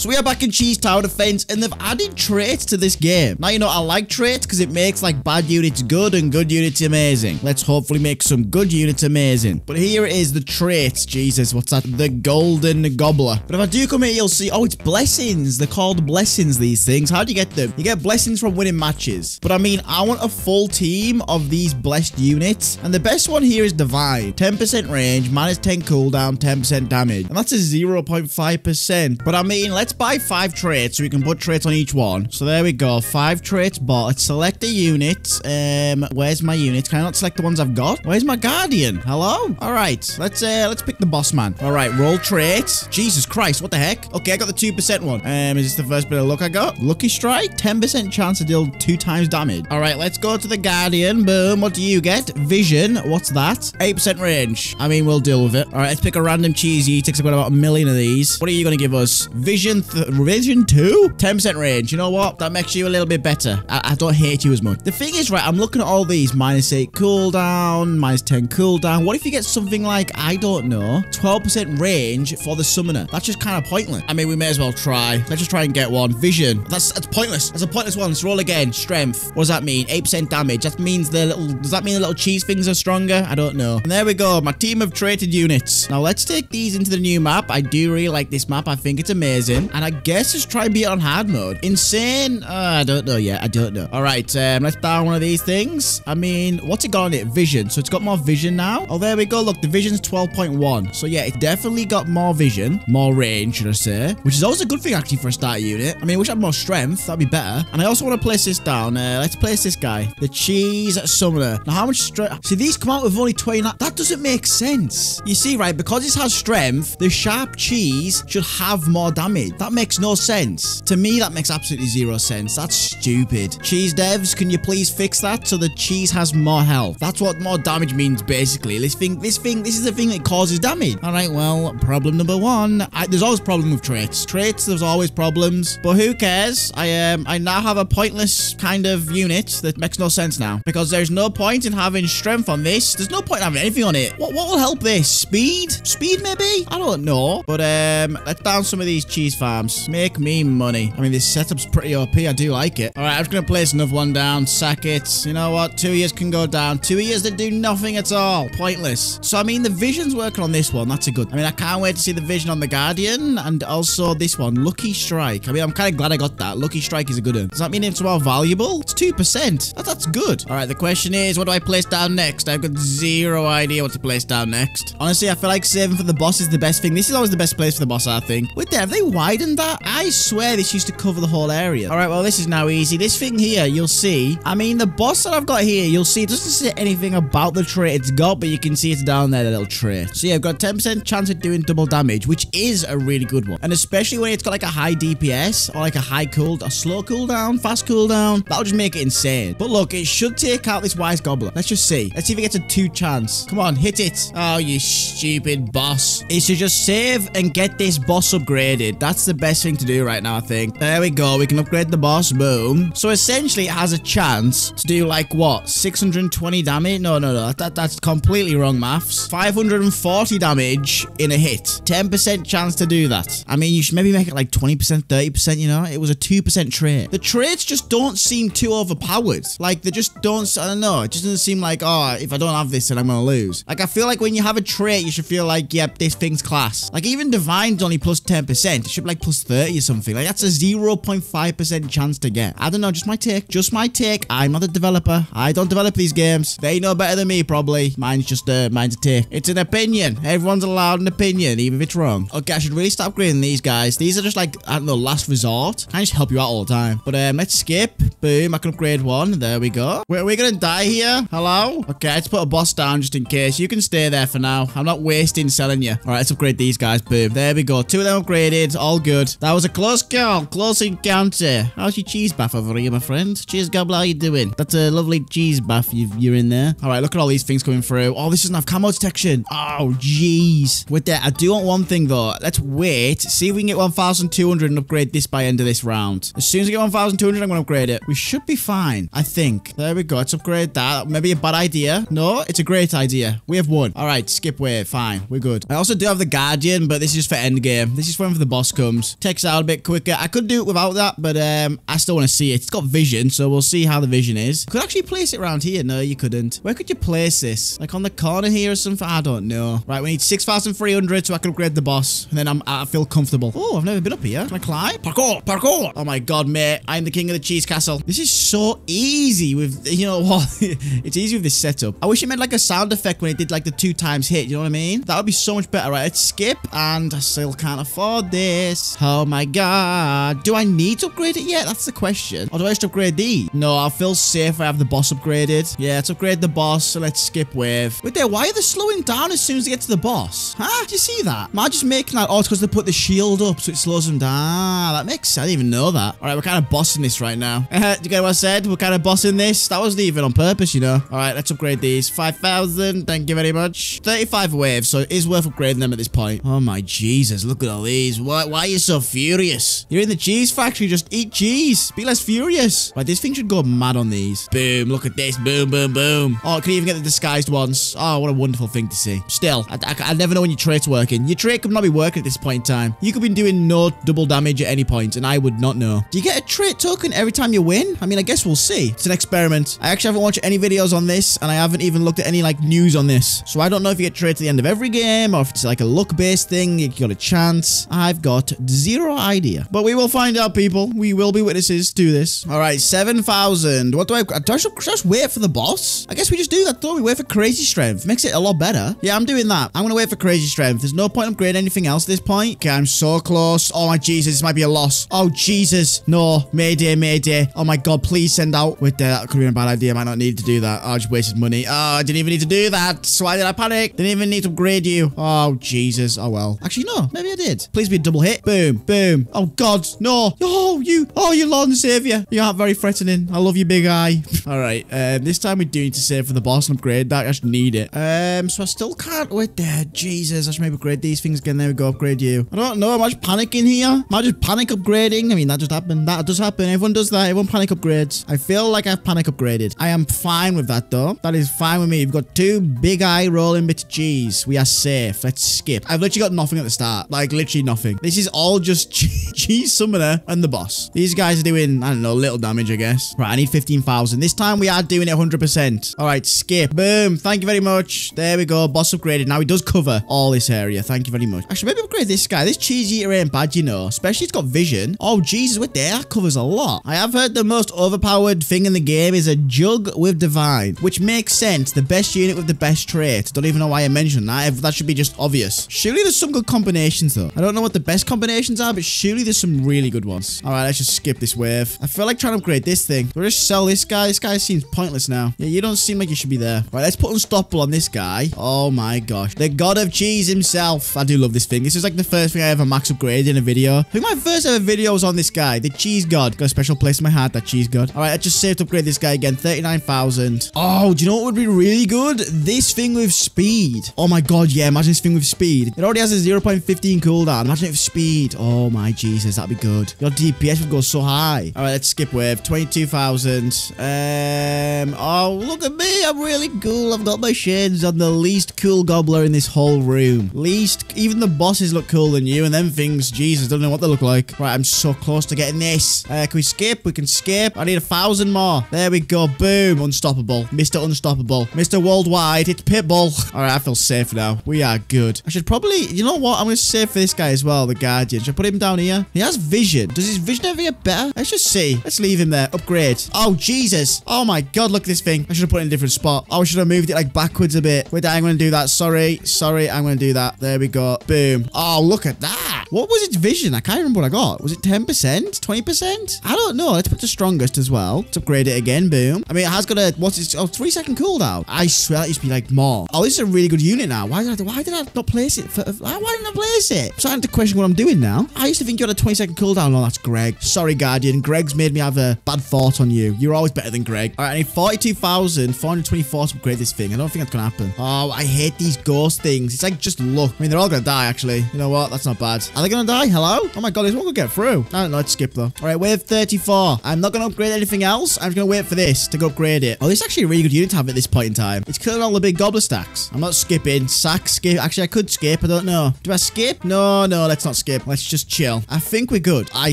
So we are back in Cheese Tower Defense, and they've added traits to this game. Now, you know, I like traits because it makes, like, bad units good and good units amazing. Let's hopefully make some good units amazing. But here it is, the traits. Jesus, what's that? The Golden Gobbler. But if I do come here, you'll see, oh, it's blessings. They're called blessings, these things. How do you get them? You get blessings from winning matches. But I mean, I want a full team of these blessed units. And the best one here is Divine. 10% range, minus 10 cooldown, 10% damage. And that's a 0.5%. But I mean, let's buy five traits so we can put traits on each one. So there we go. Five traits bought. Let's select a unit. Um, where's my unit? Can I not select the ones I've got? Where's my guardian? Hello? All right. Let's uh, let's pick the boss man. All right. Roll traits. Jesus Christ. What the heck? Okay, I got the 2% one. Um, is this the first bit of luck I got? Lucky strike. 10% chance to deal two times damage. All right. Let's go to the guardian. Boom. What do you get? Vision. What's that? 8% range. I mean, we'll deal with it. All right. Let's pick a random cheesy. Takes about a million of these. What are you going to give us? Vision, Vision 2? 10% range. You know what? That makes you a little bit better. I, I don't hate you as much. The thing is, right, I'm looking at all these. Minus 8 cooldown, minus 10 cooldown. What if you get something like, I don't know, 12% range for the summoner? That's just kind of pointless. I mean, we may as well try. Let's just try and get one. Vision. That's, that's pointless. That's a pointless one. Let's roll again. Strength. What does that mean? 8% damage. That means the little, does that mean the little cheese things are stronger? I don't know. And there we go. My team of traded units. Now let's take these into the new map. I do really like this map. I think it's amazing. And I guess just try and beat it on hard mode. Insane? Uh, I don't know yet. I don't know. All right, um, let's down one of these things. I mean, what's it got on it? Vision. So it's got more vision now. Oh, there we go. Look, the vision's 12.1. So yeah, it definitely got more vision, more range, should I say, which is always a good thing actually for a starter unit. I mean, I wish I had more strength. That'd be better. And I also want to place this down. Uh, let's place this guy, the cheese summoner. Now, how much strength? See, these come out with only 29. That doesn't make sense. You see, right? Because it has strength, the sharp cheese should have more damage. That makes no sense. To me, that makes absolutely zero sense. That's stupid. Cheese devs, can you please fix that so the cheese has more health? That's what more damage means, basically. This thing, this thing, this is the thing that causes damage. All right, well, problem number one. I, there's always problem with traits. Traits, there's always problems. But who cares? I um, I now have a pointless kind of unit that makes no sense now. Because there's no point in having strength on this. There's no point in having anything on it. What, what will help this? Speed? Speed, maybe? I don't know. But um, let's down some of these cheese farms. Make me money. I mean, this setup's pretty OP. I do like it. All right, I'm just going to place another one down. Sack it. You know what? Two years can go down. Two years that do nothing at all. Pointless. So, I mean, the vision's working on this one. That's a good. I mean, I can't wait to see the vision on the Guardian and also this one. Lucky Strike. I mean, I'm kind of glad I got that. Lucky Strike is a good one. Does that mean it's more valuable? It's 2%. That, that's good. All right, the question is, what do I place down next? I've got zero idea what to place down next. Honestly, I feel like saving for the boss is the best thing. This is always the best place for the boss, I think. Wait there, have they widened that? I swear this used to cover the whole area. All right, well, this is now easy. This thing here, you'll see. I mean, the boss that I've got here, you'll see, doesn't say anything about the trait it's got, but you can see it's down there, the little trait. So yeah, I've got 10% chance of doing double damage, which is a really good one. And especially when it's got like a high DPS or like a high cool, a slow cooldown, fast cooldown, that'll just make it insane. But look, it should take out this wise goblin. Let's just see. Let's see if it gets a two chance. Come on, hit it. Oh, you stupid boss. It should just save and get this boss upgraded. That's the best thing to do right now, I think. There we go. We can upgrade the boss. Boom. So essentially, it has a chance to do like what? 620 damage? No, no, no. That, that's completely wrong maths. 540 damage in a hit. 10% chance to do that. I mean, you should maybe make it like 20%, 30%, you know? It was a 2% trait. The traits just don't seem too overpowered. Like, they just don't, I don't know. It just doesn't seem like, oh, if I don't have this, then I'm gonna lose. Like, I feel like when you have a trait, you should feel like, yep, this thing's class. Like, even Divine's only plus 10%. It should be like plus 30 or something. Like, that's a 0.5% chance to get. I don't know, just my take. Just my take. I'm not a developer. I don't develop these games. They know better than me, probably. Mine's just, uh, mine's a take. It's an opinion. Everyone's allowed an opinion, even if it's wrong. Okay, I should really stop upgrading these guys. These are just like, I don't know, last resort. I just help you out all the time? But, um, let's skip. Boom, I can upgrade one. There we go. Wait, are we gonna die here? Hello? Okay, let's put a boss down just in case. You can stay there for now. I'm not wasting selling you. All right, let's upgrade these guys. Boom. There we go. Two of them upgraded. All good. That was a close call. Close encounter. How's your cheese bath over here, my friend? Cheers, Gobbler. How you doing? That's a lovely cheese bath you you're in there. All right, look at all these things coming through. Oh, this doesn't have camo detection. Oh, jeez. With that, I do want one thing, though. Let's wait. See if we can get 1,200 and upgrade this by end of this round. As soon as I get 1,200, I'm going to upgrade it. We should be fine, I think. There we go. Let's upgrade that. Maybe a bad idea. No, it's a great idea. We have one. All right, skip wave. Fine. We're good. I also do have the Guardian, but this is for end game. This is for the boss comes. Comes. Takes out a bit quicker. I could do it without that, but um, I still want to see it. It's got vision, so we'll see how the vision is. Could actually place it around here. No, you couldn't. Where could you place this? Like on the corner here or something? I don't know. Right, we need 6,300 so I can upgrade the boss. And then I'm, I feel comfortable. Oh, I've never been up here. Can I climb? Parkour, parkour. Oh my god, mate. I'm the king of the cheese castle. This is so easy with, you know what? it's easy with this setup. I wish it meant like a sound effect when it did like the two times hit. You know what I mean? That would be so much better. Right, let's skip. And I still can't afford this. Oh my god. Do I need to upgrade it yet? That's the question. Or do I just upgrade these? No, I'll feel safe if I have the boss upgraded. Yeah, let's upgrade the boss. So let's skip wave. Wait there, why are they slowing down as soon as they get to the boss? Huh? Do you see that? Am I just making that? Oh, it's because they put the shield up so it slows them down. That makes sense. I didn't even know that. All right, we're kind of bossing this right now. do you get what I said? We're kind of bossing this. That wasn't even on purpose, you know. All right, let's upgrade these. 5,000. Thank you very much. 35 waves, so it is worth upgrading them at this point. Oh my Jesus, look at all these. Why, why are you so furious? You're in the cheese factory, just eat cheese. Be less furious. Right, this thing should go mad on these. Boom, look at this. Boom, boom, boom. Oh, can you even get the disguised ones. Oh, what a wonderful thing to see. Still, I, I, I never know when your trait's working. Your trait could not be working at this point in time. You could be doing no double damage at any point, and I would not know. Do you get a trait token every time you win? I mean, I guess we'll see. It's an experiment. I actually haven't watched any videos on this, and I haven't even looked at any, like, news on this. So I don't know if you get traits at the end of every game, or if it's like a luck-based thing, you got a chance. I've got zero idea. But we will find out, people. We will be witnesses to this. All right, 7,000. What do I... Do I just, just wait for the boss? I guess we just do that, don't we? Wait for crazy strength. Makes it a lot better. Yeah, I'm doing that. I'm going to wait for crazy strength. There's no point upgrading anything else at this point. Okay, I'm so close. Oh, my Jesus. This might be a loss. Oh, Jesus. No. Mayday, mayday. Oh, my God. Please send out. Wait there. That could be a bad idea. I might not need to do that. Oh, I just wasted money. Oh, I didn't even need to do that. Why did I panic? Didn't even need to upgrade you. Oh, Jesus. Oh, well. Actually, no. Maybe I did. Please be a double hit. Boom. Boom. Oh, God. No. Oh, you. Oh, you Lord and Savior. You aren't very threatening. I love you, big eye. All right. Um, this time we do need to save for the boss and upgrade that. I just need it. Um, so I still can't wait there. Jesus. I should maybe upgrade these things again. There we go. Upgrade you. I don't know. Am I just panicking here? Am I just panic upgrading? I mean, that just happened. That does happen. Everyone does that. Everyone panic upgrades. I feel like I've panic upgraded. I am fine with that, though. That is fine with me. We've got two big eye rolling bits of cheese. We are safe. Let's skip. I've literally got nothing at the start. Like, literally nothing. This is all just cheese summoner and the boss. These guys are doing, I don't know, little damage, I guess. Right, I need 15,000. This time we are doing it 100%. All right, skip. Boom. Thank you very much. There we go. Boss upgraded. Now he does cover all this area. Thank you very much. Actually, maybe upgrade this guy. This cheese eater ain't bad, you know. Especially it's got vision. Oh, Jesus, with there. That covers a lot. I have heard the most overpowered thing in the game is a jug with divine, which makes sense. The best unit with the best trait. Don't even know why I mentioned that. That should be just obvious. Surely there's some good combinations, though. I don't know what the best combinations are, but surely there's some really good ones. All right, let's just skip this wave. I feel like trying to upgrade this thing. Do I just sell this guy? This guy seems pointless now. Yeah, you don't seem like you should be there. Right, let's put unstoppable on this guy. Oh my gosh. The god of cheese himself. I do love this thing. This is like the first thing I ever max upgraded in a video. I think my first ever video was on this guy, the cheese god. Got a special place in my heart, that cheese god. All right, I just saved to upgrade this guy again. 39,000. Oh, do you know what would be really good? This thing with speed. Oh my god, yeah. Imagine this thing with speed. It already has a 0.15 cooldown. Imagine it with speed. Oh my Jesus, that'd be good. Your DPS would go so high. All right, let's skip wave. 22,000. Um, oh, look at me. I'm really cool. I've got my shades. I'm the least cool gobbler in this whole room. Least, even the bosses look cooler than you, and them things, Jesus, don't know what they look like. Right, I'm so close to getting this. Uh, can we skip? We can skip. I need a thousand more. There we go. Boom. Unstoppable. Mr. Unstoppable. Mr. Worldwide. It's Pitbull. All right, I feel safe now. We are good. I should probably, you know what? I'm going to save for this guy as well, the Guardian. Should I put him down here? He has vision. Does his vision ever get better? Let's just see. Let's leave him there. Upgrade. Oh, Jesus. Oh, my God. Look at this thing. I should have put it in a different spot. Oh, I should have moved it like backwards a bit. Wait, I'm going to do that. Sorry. Sorry. I'm going to do that. There we go. Boom. Oh, look at that. What was its vision? I can't remember what I got. Was it 10%? 20%? I don't know. Let's put the strongest as well. Let's upgrade it again. Boom. I mean, it has got a, what's its, oh, three second cooldown. I swear that used to be like more. Oh, this is a really good unit now. Why did I, why did I not place it? For, why didn't I place it? I'm starting to question what I'm doing now. I used to think you had a 20 second cooldown. Oh, that's Gregg. Sorry, Guardian. Gregg's made me have a bad thought on you. You're always better than Gregg. All right, I need 42,424 to upgrade this thing. I don't think that's going to happen. Oh, I hate these ghost things. It's like just luck. I mean, they're all going to die, actually. You know what? That's not bad. Are they gonna die? Hello? Oh my god, this one could get through. No, no, let's skip though. All right, wave 34. I'm not gonna upgrade anything else. I'm just gonna wait for this to go upgrade it. Oh, this is actually a really good unit to have at this point in time. It's killing all the big gobbler stacks. I'm not skipping. Sack, skip. Actually, I could skip. I don't know. Do I skip? No, no, let's not skip. Let's just chill. I think we're good. I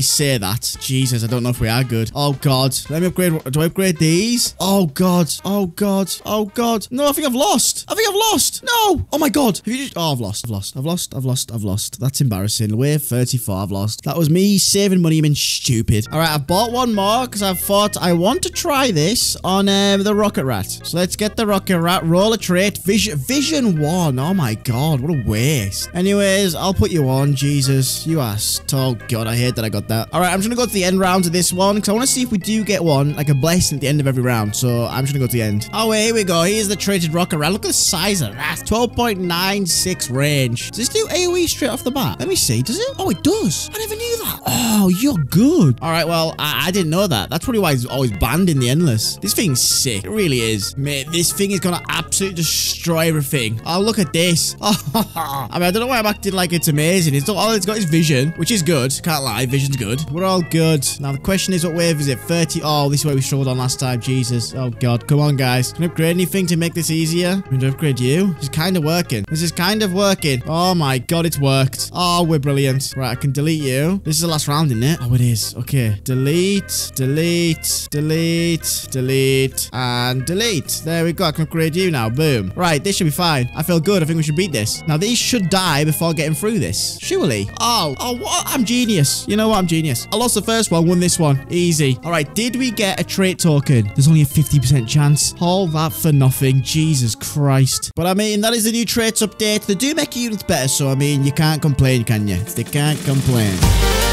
say that. Jesus, I don't know if we are good. Oh god. Let me upgrade. Do I upgrade these? Oh god. Oh god. Oh god. No, I think I've lost. I think I've lost. No. Oh my god. Have you just... Oh, I've lost. I've lost. I've lost. I've lost. I've lost. That's embarrassing. 34. I've lost. That was me saving money being stupid. All right, I've bought one more because I thought I want to try this on um, the Rocket Rat. So let's get the Rocket Rat. Roll a trait. Vision, Vision 1. Oh my god. What a waste. Anyways, I'll put you on. Jesus. You are... Oh god, I hate that I got that. All right, I'm just going to go to the end round of this one because I want to see if we do get one, like a blessing at the end of every round. So I'm just to go to the end. Oh, wait, here we go. Here's the traded Rocket Rat. Look at the size of that. 12.96 range. Does this do AoE straight off the bat? Let me see. Does it? Oh, it does. I never knew that. Oh, you're good. All right, well, I, I didn't know that. That's probably why it's always banned in the Endless. This thing's sick. It really is. Mate, this thing is going to absolutely destroy everything. Oh, look at this. I mean, I don't know why I'm acting like it's amazing. It's all it's got is vision, which is good. Can't lie. Vision's good. We're all good. Now, the question is, what wave is it? 30? Oh, this is where we struggled on last time. Jesus. Oh, God. Come on, guys. Can I upgrade anything to make this easier? Going to upgrade you. Is kind of working. This is kind of working. Oh, my God. It's worked. Oh, we're brilliant. Right, I can delete you. This is the last round, isn't it? Oh, it is. Okay. Delete, delete, delete, delete, and delete. There we go. I can upgrade you now. Boom. Right, this should be fine. I feel good. I think we should beat this. Now, these should die before getting through this. Surely. Oh, oh, what? I'm genius. You know what? I'm genius. I lost the first one, won this one. Easy. All right, did we get a trait token? There's only a 50% chance. All that for nothing. Jesus Christ. But I mean, that is the new traits update. They do make units better, so I mean, you can't complain, can you? They can't complain.